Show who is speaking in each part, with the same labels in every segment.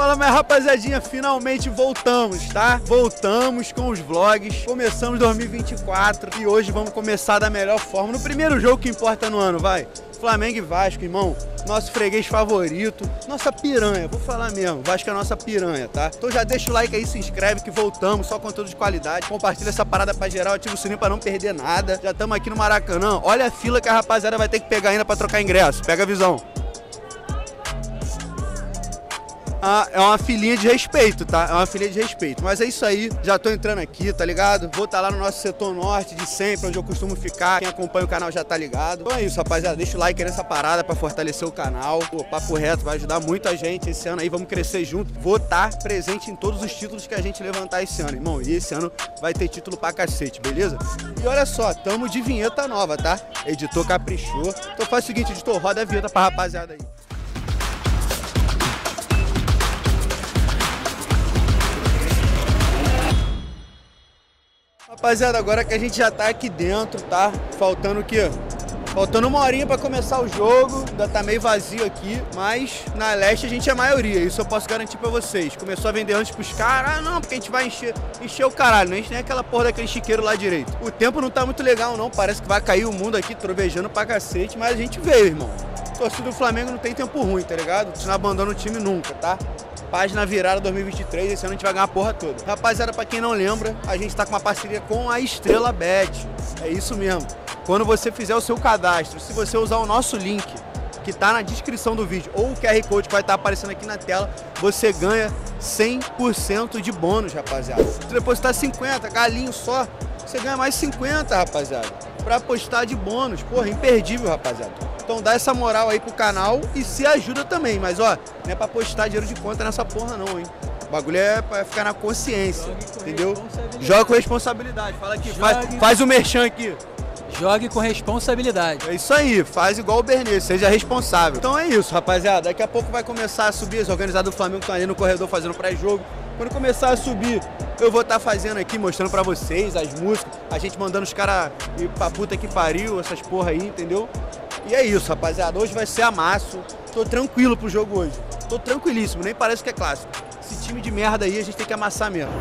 Speaker 1: Fala, minha rapaziadinha, finalmente voltamos, tá? Voltamos com os vlogs. Começamos 2024 e hoje vamos começar da melhor forma. No primeiro jogo que importa no ano, vai. Flamengo e Vasco, irmão. Nosso freguês favorito. Nossa piranha, vou falar mesmo. Vasco é nossa piranha, tá? Então já deixa o like aí, se inscreve que voltamos. Só conteúdo de qualidade. Compartilha essa parada pra geral, ativa o sininho pra não perder nada. Já estamos aqui no Maracanã. Olha a fila que a rapaziada vai ter que pegar ainda pra trocar ingresso. Pega a visão. Ah, é uma filhinha de respeito, tá? É uma filhinha de respeito. Mas é isso aí, já tô entrando aqui, tá ligado? Vou estar tá lá no nosso setor norte de sempre, onde eu costumo ficar. Quem acompanha o canal já tá ligado. Então é isso, rapaziada. Deixa o like nessa parada pra fortalecer o canal. Pô, papo reto, vai ajudar muita gente esse ano aí. Vamos crescer junto. Vou estar tá presente em todos os títulos que a gente levantar esse ano, irmão. E esse ano vai ter título pra cacete, beleza? E olha só, tamo de vinheta nova, tá? Editor caprichou. Então faz o seguinte, editor, roda a vinheta pra rapaziada aí. Rapaziada, agora que a gente já tá aqui dentro, tá? Faltando o quê? Faltando uma horinha pra começar o jogo, ainda tá meio vazio aqui, mas na leste a gente é a maioria, isso eu posso garantir pra vocês. Começou a vender antes pros caras, ah não, porque a gente vai encher, encher o caralho, não enche nem aquela porra daquele chiqueiro lá direito. O tempo não tá muito legal não, parece que vai cair o mundo aqui trovejando pra cacete, mas a gente veio, irmão. Torcida do Flamengo não tem tempo ruim, tá ligado? A gente não abandona o time nunca, tá? Página virada 2023, esse ano a gente vai ganhar a porra toda. Rapaziada, pra quem não lembra, a gente tá com uma parceria com a Estrela Bet. É isso mesmo. Quando você fizer o seu cadastro, se você usar o nosso link, que tá na descrição do vídeo, ou o QR Code que vai estar tá aparecendo aqui na tela, você ganha 100% de bônus, rapaziada. Se depositar 50, galinho só, você ganha mais 50, rapaziada. Pra apostar de bônus. Porra, imperdível, rapaziada. Então dá essa moral aí pro canal e se ajuda também. Mas ó, não é pra postar dinheiro de conta nessa porra não, hein? O bagulho é pra ficar na consciência, entendeu? Joga com responsabilidade. Fala aqui, faz, faz o merchan aqui.
Speaker 2: Jogue com responsabilidade.
Speaker 1: É isso aí, faz igual o Bernet, seja responsável. Então é isso, rapaziada. Daqui a pouco vai começar a subir. Os organizados do Flamengo estão ali no corredor fazendo pré-jogo. Quando começar a subir, eu vou estar tá fazendo aqui, mostrando pra vocês as músicas, a gente mandando os caras ir pra puta que pariu, essas porra aí, entendeu? E é isso, rapaziada. Hoje vai ser amasso. Tô tranquilo pro jogo hoje. Tô tranquilíssimo, nem parece que é clássico. Esse time de merda aí a gente tem que amassar mesmo.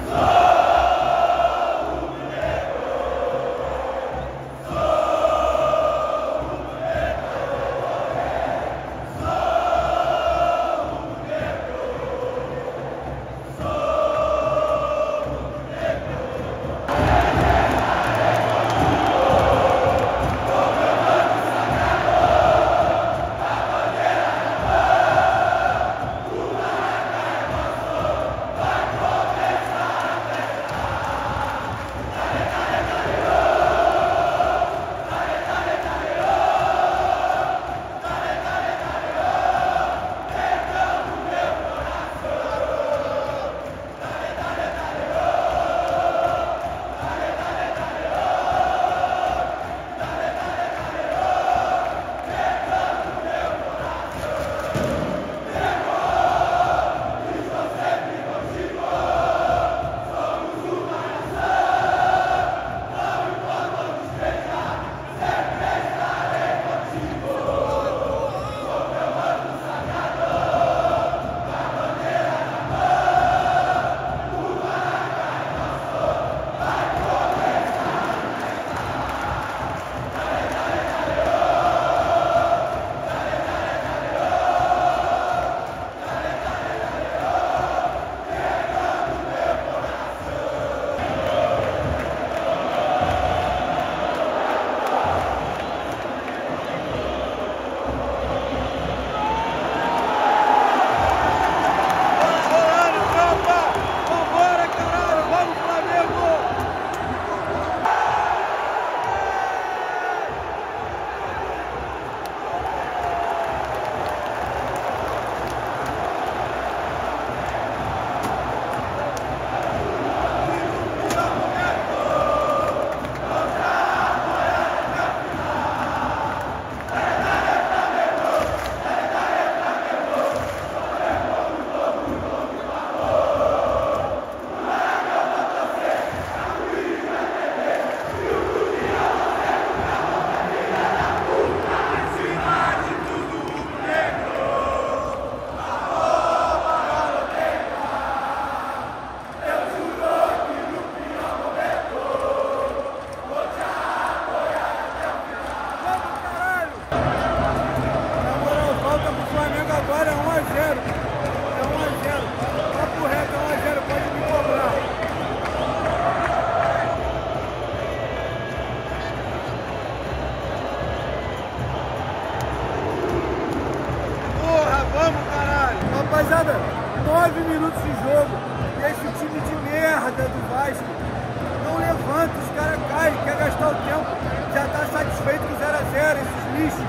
Speaker 1: Tempo, já tá satisfeito com 0x0, esses lixos.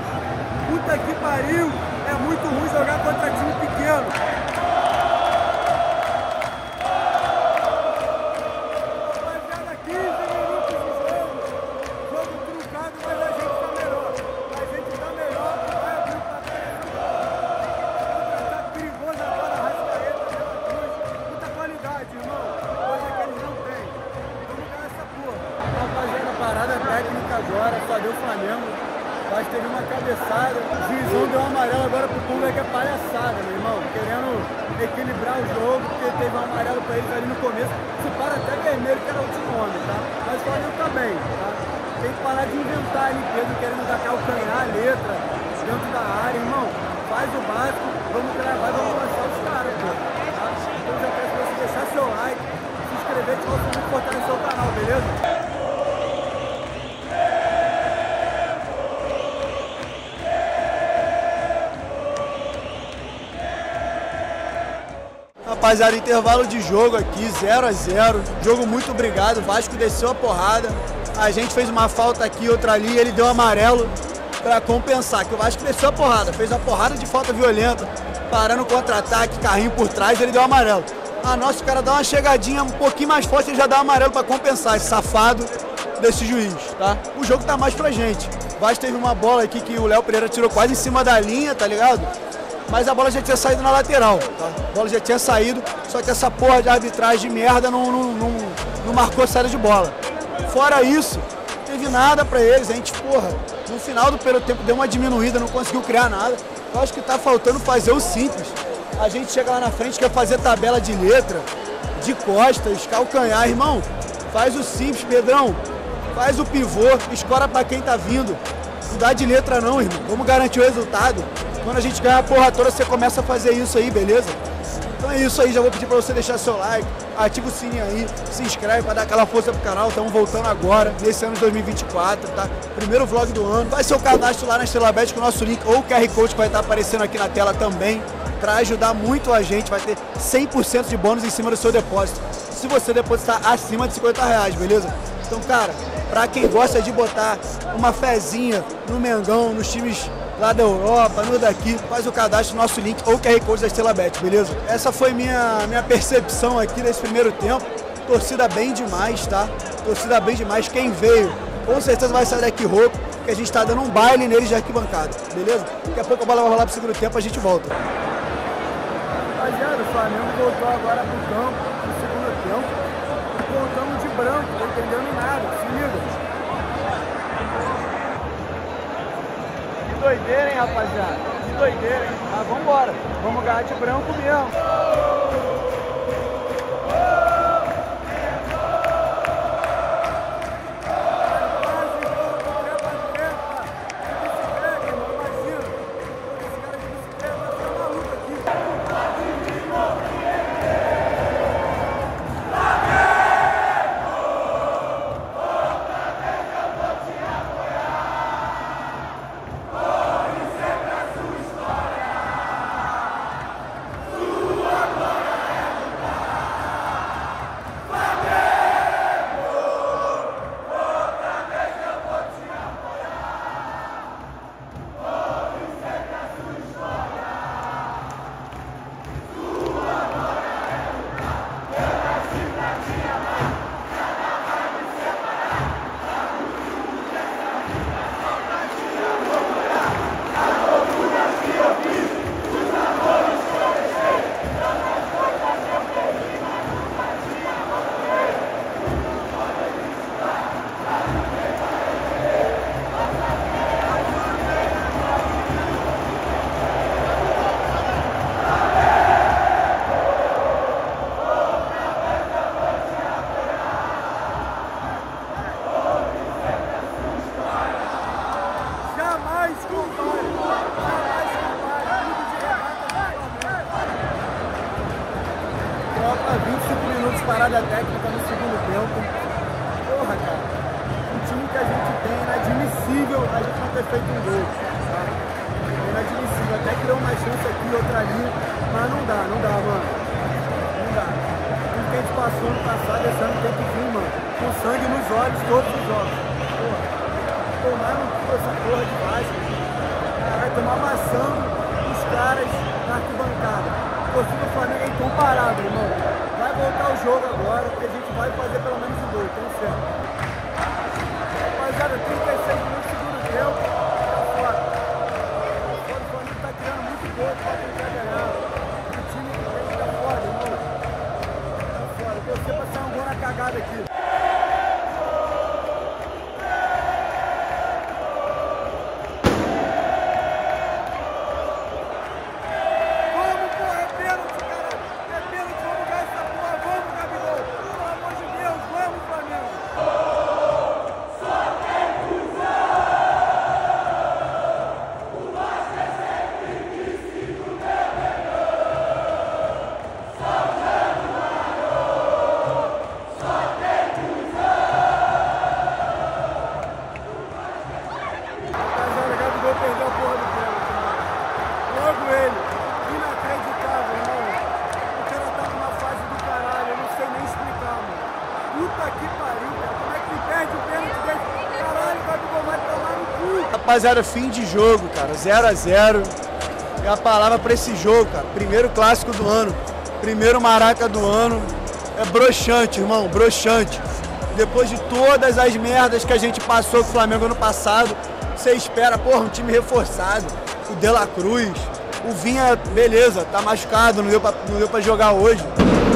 Speaker 1: Puta que pariu, é muito ruim jogar contra time pequeno. Mas teve uma cabeçada. O juizão deu um amarelo agora pro Pumba que é palhaçada, meu irmão. Querendo equilibrar o jogo, porque teve um amarelo pra eles ali no começo. Se para até vermelho, que era o último homem, tá? Mas o Flamengo tá bem, tá? Tem que parar de inventar ali, Pedro, querendo dar calcanhar a letra dentro da área, irmão. Rapaziada, intervalo de jogo aqui, 0 a 0 Jogo muito obrigado. Vasco desceu a porrada. A gente fez uma falta aqui, outra ali, ele deu amarelo para compensar. Que o Vasco desceu a porrada, fez uma porrada de falta violenta, parando contra-ataque, carrinho por trás, ele deu amarelo. A nossa, o cara dá uma chegadinha um pouquinho mais forte, ele já dá amarelo para compensar esse safado desse juiz, tá? O jogo tá mais pra gente. O Vasco teve uma bola aqui que o Léo Pereira tirou quase em cima da linha, tá ligado? Mas a bola já tinha saído na lateral. Tá? A bola já tinha saído, só que essa porra de arbitragem de merda não, não, não, não marcou saída de bola. Fora isso, não teve nada para eles. A gente, porra, no final do primeiro tempo deu uma diminuída, não conseguiu criar nada. Eu acho que tá faltando fazer o simples. A gente chega lá na frente, quer fazer tabela de letra, de costas, calcanhar, irmão. Faz o simples, Pedrão. Faz o pivô, escora para quem tá vindo. Não dá de letra não, irmão. Vamos garantir o resultado. Quando a gente ganhar a porra toda, você começa a fazer isso aí, beleza? Então é isso aí, já vou pedir pra você deixar seu like, ativa o sininho aí, se inscreve pra dar aquela força pro canal. Estamos voltando agora, nesse ano de 2024, tá? Primeiro vlog do ano. Ser o cadastro lá na Estrela Bet com o nosso link ou o QR Code que vai estar aparecendo aqui na tela também, pra ajudar muito a gente. Vai ter 100% de bônus em cima do seu depósito. Se você depositar acima de 50 reais, beleza? Então, cara, pra quem gosta de botar uma fezinha no Mengão, nos times lá da Europa, no daqui, faz o cadastro no nosso link ou QR Code da Estrela Bet, beleza? Essa foi minha, minha percepção aqui nesse primeiro tempo. Torcida bem demais, tá? Torcida bem demais. Quem veio, com certeza vai sair daqui rouco, porque a gente tá dando um baile neles de arquibancada, beleza? Daqui a pouco a bola vai rolar pro segundo tempo, a gente volta. Rapaziada, o Flamengo voltou agora pro campo, no segundo tempo, e branco, não entendendo nada, se liga. doideira, hein, rapaziada? Que doideira, hein? Mas vambora. Vamos ganhar de branco mesmo. Feito um gol. Tá? Inadmissível. Até criou uma chance aqui, outra ali. Mas não dá, não dá, mano.
Speaker 3: passou no passado, esse ano tem que vir, mano. Com sangue nos olhos, todos os jogos. Porra, tomar no cu essa porra de base. Vai tomar amassando os caras na arquibancada. Torcida do Flamengo é incomparável, irmão. Vai voltar o jogo agora, que a gente vai fazer pelo menos um gol, tenho fé. Rapaziada, 36 minutos tempo, tá fora. O Flamengo tá criando muito gol pra tentar ganhar. O time que tem tá fora, irmão. Tá fora. Você pra sair um gol na cagada aqui. Cu.
Speaker 1: Rapaziada, fim de jogo, cara. 0 a 0 E a palavra pra esse jogo, cara. Primeiro clássico do ano. Primeiro maraca do ano. É broxante, irmão. Broxante. Depois de todas as merdas que a gente passou com o Flamengo ano passado, você espera, porra, um time reforçado. O De La Cruz. O Vinha, beleza, tá machucado, não deu pra, não deu pra jogar hoje.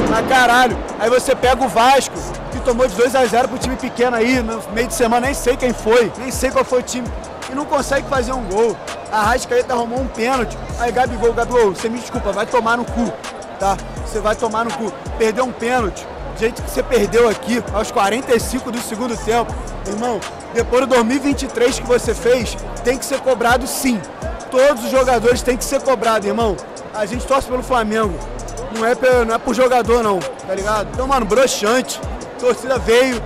Speaker 1: Mas caralho, aí você pega o Vasco, que tomou de 2 a 0 pro time pequeno aí, no meio de semana, nem sei quem foi, nem sei qual foi o time, e não consegue fazer um gol. A Rascaeta arrumou um pênalti, aí Gabigol, Gabigol, você me desculpa, vai tomar no cu, tá? Você vai tomar no cu. Perdeu um pênalti, jeito que você perdeu aqui, aos 45 do segundo tempo, irmão, depois do 2023 que você fez, tem que ser cobrado sim. Todos os jogadores têm que ser cobrados, irmão. A gente torce pelo Flamengo. Não é, pe- não é por jogador, não, tá ligado? Então, mano, broxante. Torcida veio,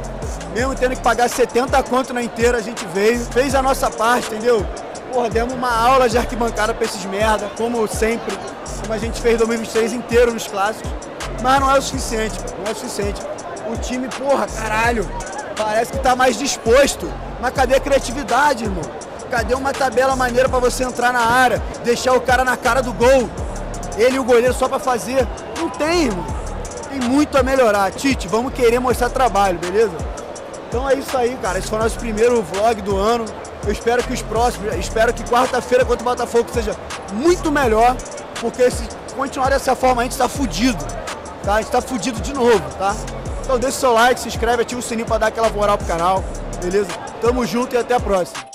Speaker 1: mesmo tendo que pagar 70 conto na inteira, a gente veio, fez a nossa parte, entendeu? Porra, demos uma aula de arquibancada pra esses merda, como sempre, como a gente fez 2023 inteiro nos clássicos. Mas não é o suficiente, não é o suficiente. O time, porra, caralho, parece que tá mais disposto. Mas cadê a criatividade, irmão? Cadê uma tabela maneira pra você entrar na área, deixar o cara na cara do gol? Ele e o goleiro só pra fazer? Não tem, irmão. Tem muito a melhorar. Tite, vamos querer mostrar trabalho, beleza? Então é isso aí, cara. Esse foi o nosso primeiro vlog do ano. Eu espero que os próximos, espero que quarta-feira contra o Botafogo seja muito melhor, porque se continuar dessa forma a gente tá fudido, tá? A gente tá fudido de novo, tá? Então deixa o seu like, se inscreve, ativa o sininho pra dar aquela moral pro canal, beleza? Tamo junto e até a próxima.